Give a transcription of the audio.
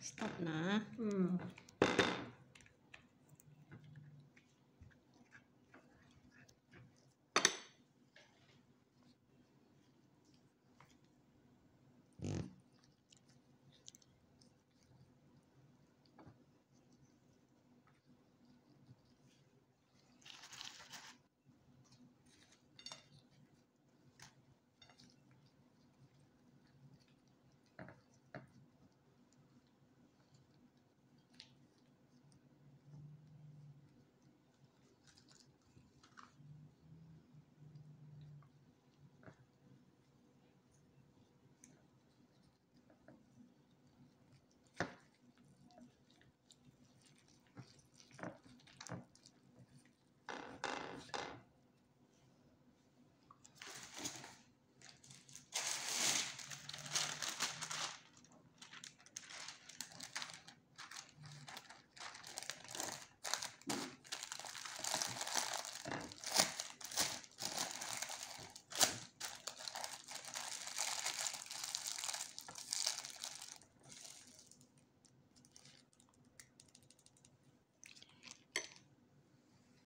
Stop na. Hmm.